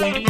Wow.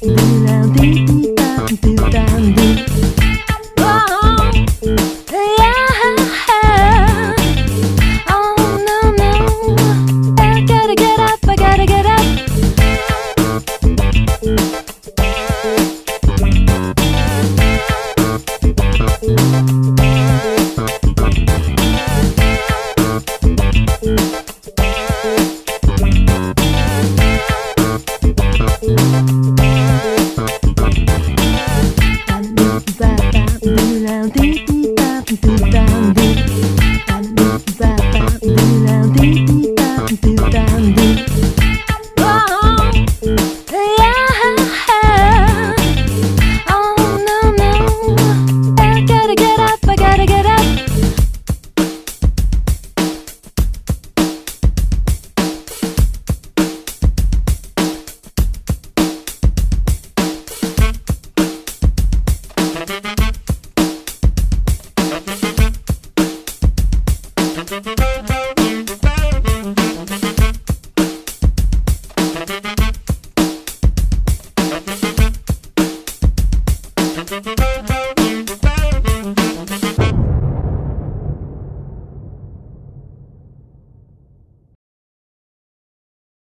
feeling. Satu tanggung Tanpa bapak bilang titik